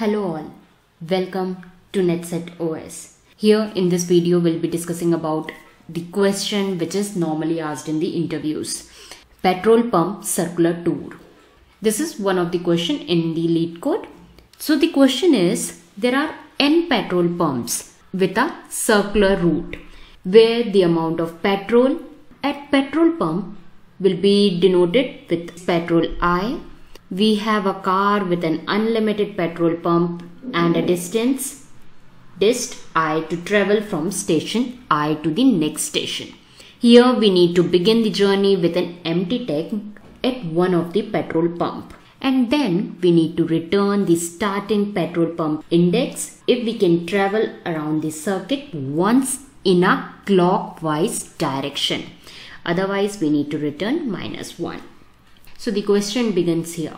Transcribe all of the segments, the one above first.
Hello all, welcome to NetSet OS. Here in this video we'll be discussing about the question which is normally asked in the interviews. Petrol pump circular tour. This is one of the question in the LeetCode. So the question is there are n petrol pumps with a circular route where the amount of petrol at petrol pump will be denoted with petrol I we have a car with an unlimited petrol pump and a distance dist i to travel from station i to the next station. Here we need to begin the journey with an empty tank at one of the petrol pump and then we need to return the starting petrol pump index if we can travel around the circuit once in a clockwise direction. Otherwise we need to return minus 1. So the question begins here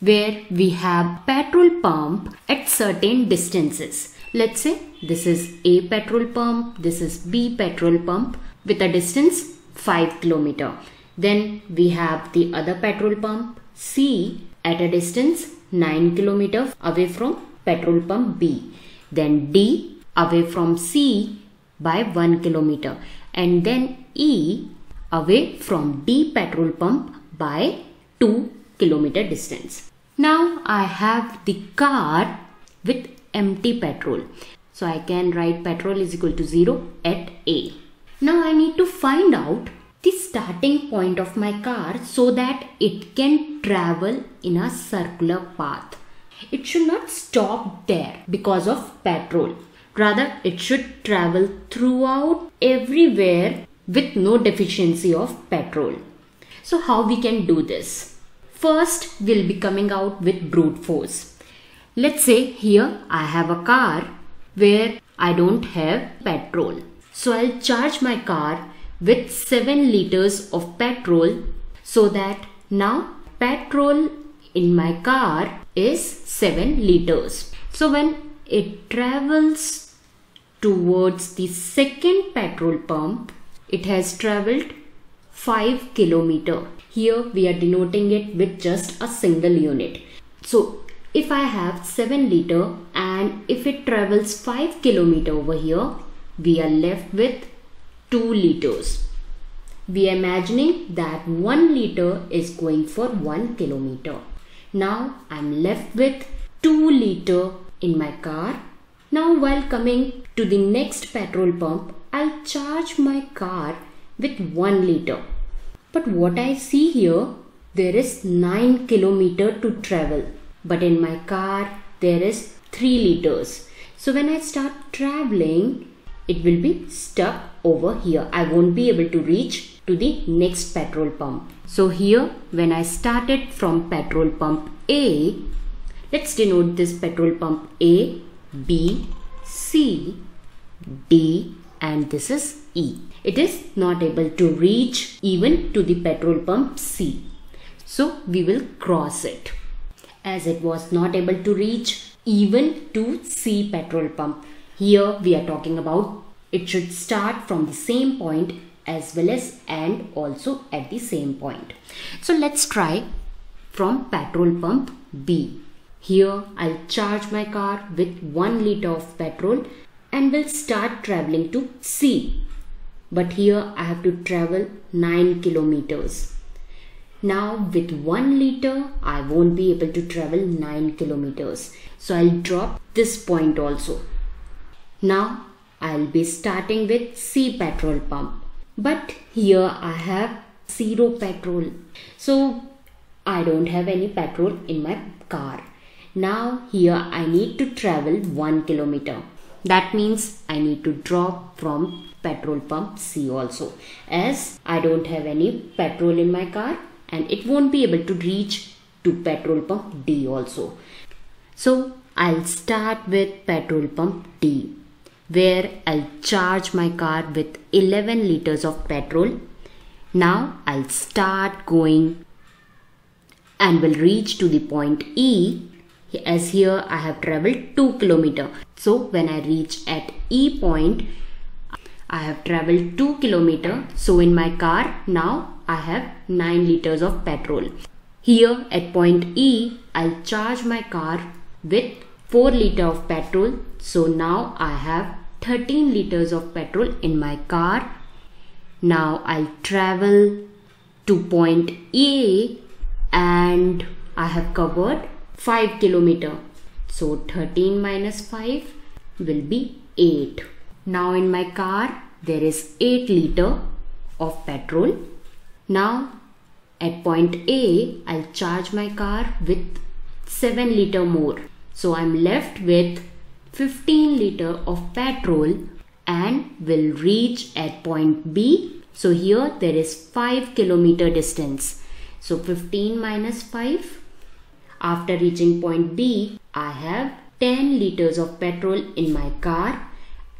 where we have petrol pump at certain distances. Let's say this is A petrol pump, this is B petrol pump with a distance 5 kilometer. Then we have the other petrol pump C at a distance 9 kilometer away from petrol pump B. Then D away from C by 1 kilometer and then E away from D petrol pump by 2 kilometer distance. Now I have the car with empty petrol. So I can write petrol is equal to 0 at A. Now I need to find out the starting point of my car so that it can travel in a circular path. It should not stop there because of petrol. Rather, it should travel throughout everywhere with no deficiency of petrol. So how we can do this? First, we'll be coming out with brute force. Let's say here I have a car where I don't have petrol. So I'll charge my car with 7 liters of petrol so that now petrol in my car is 7 liters. So when it travels towards the second petrol pump, it has traveled 5 kilometer. Here we are denoting it with just a single unit. So if I have 7 liter and if it travels 5 kilometer over here, we are left with 2 liters. We are imagining that 1 liter is going for 1 kilometer. Now I'm left with 2 liter in my car. Now while coming to the next petrol pump, I'll charge my car with 1 liter. But what I see here, there is 9 kilometer to travel. But in my car, there is 3 liters. So when I start traveling, it will be stuck over here. I won't be able to reach to the next petrol pump. So here, when I started from petrol pump A, let's denote this petrol pump A, B, C, D, and this is E. It is not able to reach even to the petrol pump C. So we will cross it. As it was not able to reach even to C petrol pump. Here we are talking about it should start from the same point as well as and also at the same point. So let's try from petrol pump B. Here I'll charge my car with 1 liter of petrol and will start traveling to C. But here I have to travel 9 kilometers. Now with 1 liter I won't be able to travel 9 kilometers. So I'll drop this point also. Now I'll be starting with C petrol pump. But here I have zero petrol. So I don't have any petrol in my car. Now here I need to travel 1 kilometer. That means I need to drop from petrol pump C also as I don't have any petrol in my car and it won't be able to reach to petrol pump D also. So I'll start with petrol pump D where I'll charge my car with 11 liters of petrol. Now I'll start going and will reach to the point E as here I have traveled 2 kilometer. So when I reach at E point, I have traveled 2 kilometer. So in my car now I have 9 liters of petrol. Here at point E, I'll charge my car with 4 liter of petrol. So now I have 13 liters of petrol in my car. Now I'll travel to point A and I have covered 5 kilometer. So 13 minus 5 will be 8. Now in my car there is 8 liter of petrol. Now at point A I'll charge my car with 7 liter more. So I'm left with 15 liter of petrol and will reach at point B. So here there is 5 kilometer distance. So 15 minus 5. After reaching point B, I have 10 liters of petrol in my car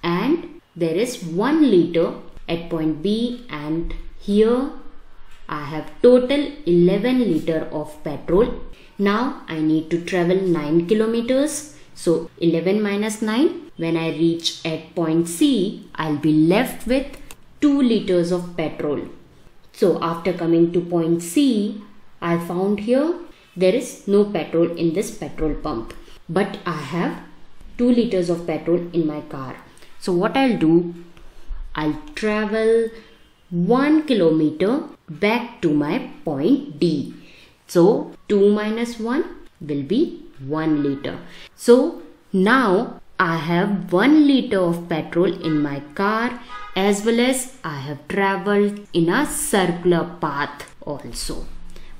and there is 1 liter at point B and here I have total 11 liter of petrol. Now I need to travel 9 kilometers. So 11 minus 9 when I reach at point C I'll be left with 2 liters of petrol. So after coming to point C I found here there is no petrol in this petrol pump but I have 2 liters of petrol in my car. So what I'll do, I'll travel 1 kilometer back to my point D. So 2 minus 1 will be 1 liter. So now I have 1 liter of petrol in my car as well as I have traveled in a circular path also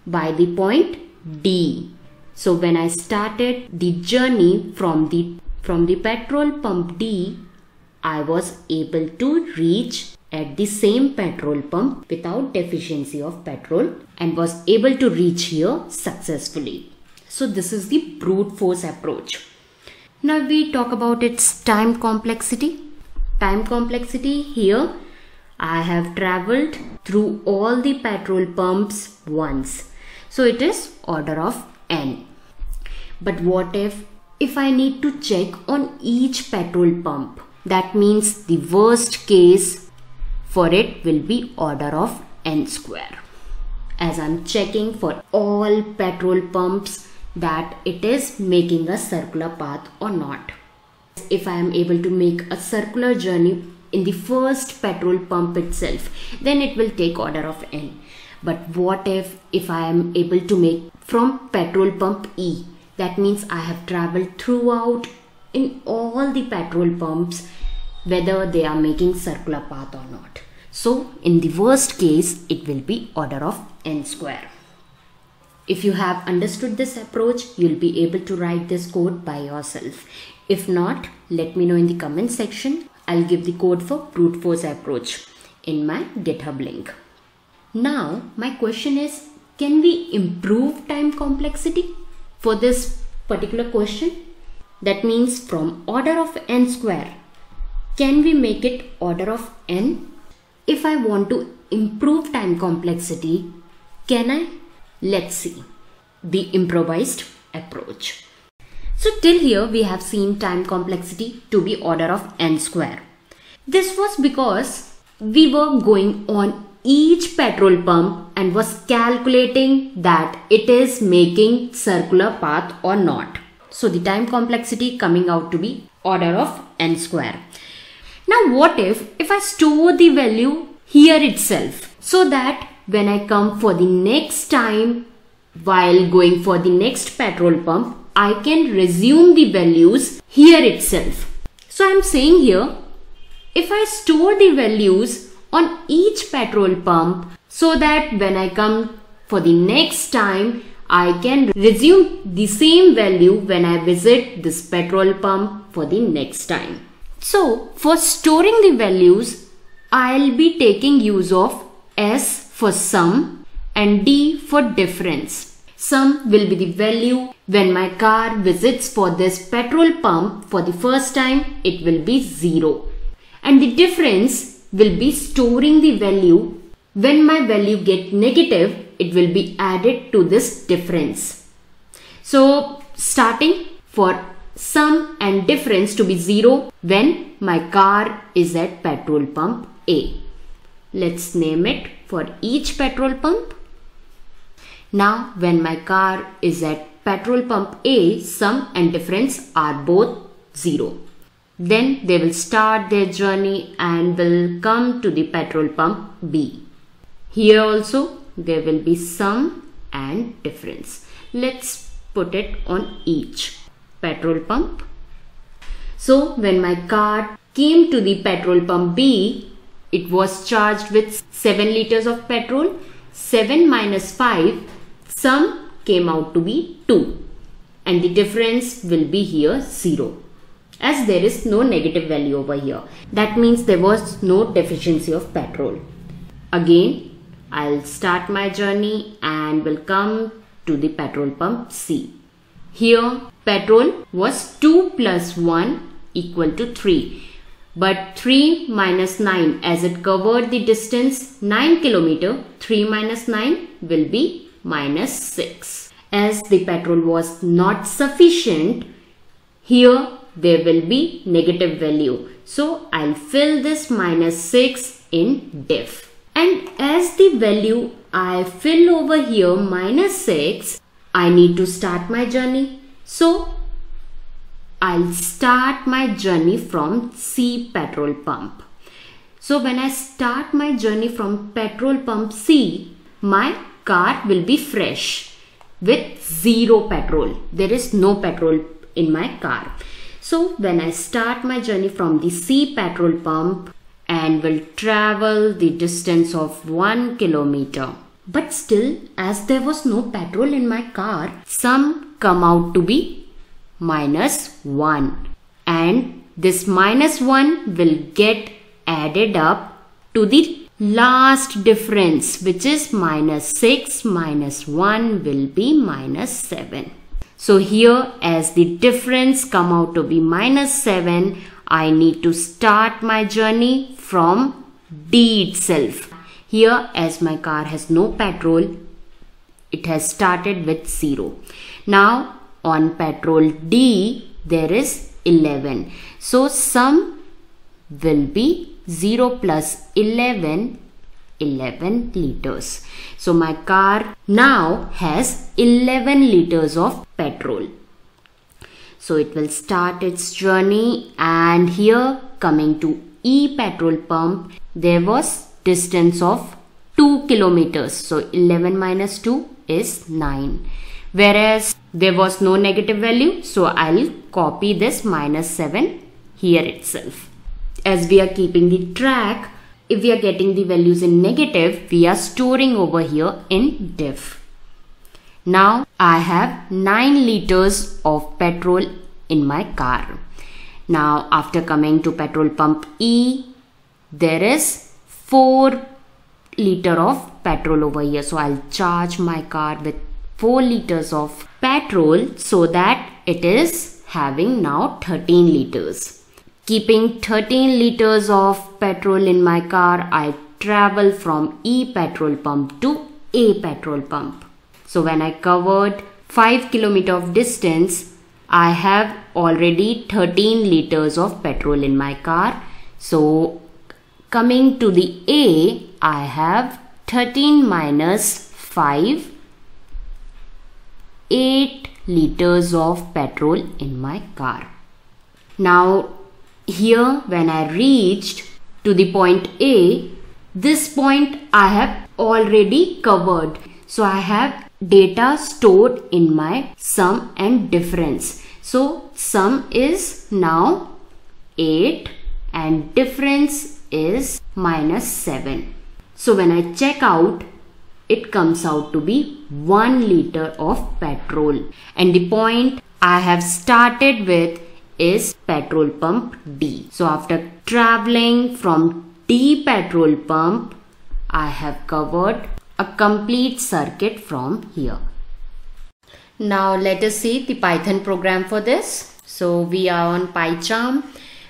by the point D. So when I started the journey from the from the petrol pump D, I was able to reach at the same petrol pump without deficiency of petrol and was able to reach here successfully. So this is the brute force approach. Now we talk about its time complexity. Time complexity here I have traveled through all the petrol pumps once. So it is order of n. But what if, if I need to check on each petrol pump? That means the worst case for it will be order of n square. As I'm checking for all petrol pumps that it is making a circular path or not. If I am able to make a circular journey in the first petrol pump itself, then it will take order of n. But what if, if I am able to make from petrol pump E, that means I have traveled throughout in all the petrol pumps whether they are making circular path or not. So in the worst case, it will be order of n square. If you have understood this approach, you'll be able to write this code by yourself. If not, let me know in the comment section. I'll give the code for brute force approach in my GitHub link. Now, my question is, can we improve time complexity? for this particular question. That means from order of n square, can we make it order of n? If I want to improve time complexity, can I? Let's see the improvised approach. So till here we have seen time complexity to be order of n square. This was because we were going on each petrol pump and was calculating that it is making circular path or not. So the time complexity coming out to be order of n square. Now what if, if I store the value here itself so that when I come for the next time while going for the next petrol pump, I can resume the values here itself. So I'm saying here, if I store the values on each petrol pump so that when I come for the next time I can resume the same value when I visit this petrol pump for the next time. So for storing the values I'll be taking use of S for sum and D for difference. Sum will be the value when my car visits for this petrol pump for the first time it will be 0 and the difference will be storing the value. When my value get negative, it will be added to this difference. So starting for sum and difference to be 0 when my car is at petrol pump A. Let's name it for each petrol pump. Now when my car is at petrol pump A, sum and difference are both 0. Then they will start their journey and will come to the petrol pump B. Here also there will be sum and difference. Let's put it on each petrol pump. So when my car came to the petrol pump B, it was charged with 7 liters of petrol. 7 minus 5, sum came out to be 2 and the difference will be here 0 as there is no negative value over here. That means there was no deficiency of petrol. Again, I'll start my journey and will come to the petrol pump C. Here, petrol was 2 plus 1 equal to 3. But 3 minus 9 as it covered the distance 9 kilometer, 3 minus 9 will be minus 6. As the petrol was not sufficient, here there will be negative value. So I'll fill this minus 6 in diff. And as the value I fill over here minus 6, I need to start my journey. So I'll start my journey from C petrol pump. So when I start my journey from petrol pump C, my car will be fresh with zero petrol. There is no petrol in my car. So when I start my journey from the C petrol pump and will travel the distance of 1 kilometer. But still as there was no petrol in my car, sum come out to be minus 1 and this minus 1 will get added up to the last difference which is minus 6 minus 1 will be minus 7. So here as the difference come out to be minus 7, I need to start my journey from D itself. Here as my car has no petrol, it has started with 0. Now on petrol D there is 11. So sum will be 0 plus 11 11 liters. So my car now has 11 liters of petrol. So it will start its journey and here coming to E petrol pump there was distance of 2 kilometers. So 11 minus 2 is 9. Whereas there was no negative value so I'll copy this minus 7 here itself. As we are keeping the track if we are getting the values in negative, we are storing over here in diff. Now I have 9 liters of petrol in my car. Now after coming to petrol pump E, there is 4 liter of petrol over here. So I'll charge my car with 4 liters of petrol so that it is having now 13 liters. Keeping 13 liters of petrol in my car, I travel from E petrol pump to A petrol pump. So when I covered 5 kilometer of distance, I have already 13 liters of petrol in my car. So coming to the A, I have 13 minus 5, 8 liters of petrol in my car. Now here when I reached to the point A, this point I have already covered. So I have data stored in my sum and difference. So sum is now 8 and difference is minus 7. So when I check out, it comes out to be 1 liter of petrol. And the point I have started with is petrol pump D. So after traveling from D petrol pump, I have covered a complete circuit from here. Now let us see the Python program for this. So we are on PyCharm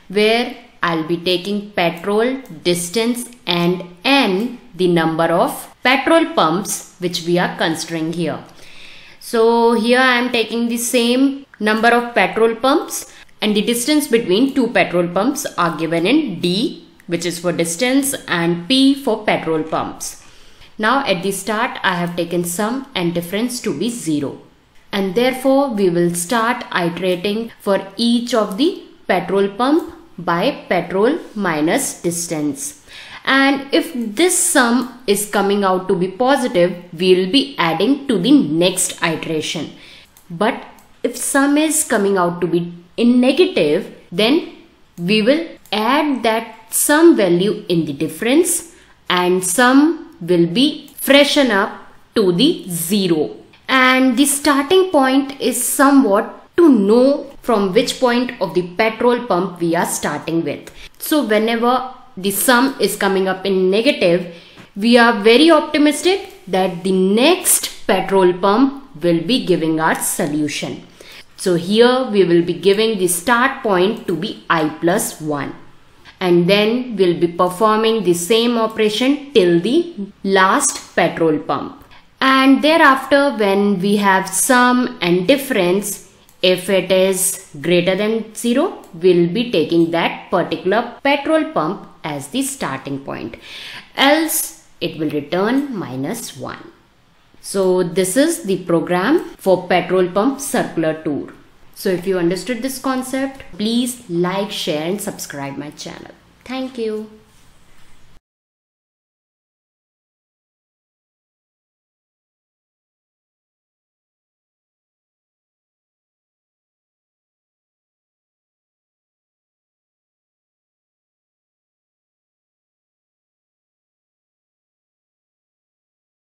where I'll be taking petrol, distance and N the number of petrol pumps which we are considering here. So here I am taking the same number of petrol pumps and the distance between two petrol pumps are given in D which is for distance and P for petrol pumps. Now at the start I have taken sum and difference to be 0 and therefore we will start iterating for each of the petrol pump by petrol minus distance. And if this sum is coming out to be positive, we will be adding to the next iteration. But if sum is coming out to be in negative, then we will add that sum value in the difference and sum will be freshen up to the zero. And the starting point is somewhat to know from which point of the petrol pump we are starting with. So whenever the sum is coming up in negative, we are very optimistic that the next petrol pump will be giving our solution. So here we will be giving the start point to be i plus 1 and then we'll be performing the same operation till the last petrol pump. And thereafter when we have sum and difference if it is greater than 0, we'll be taking that particular petrol pump as the starting point. Else, it will return minus 1. So this is the program for petrol pump circular tour. So if you understood this concept, please like, share and subscribe my channel. Thank you.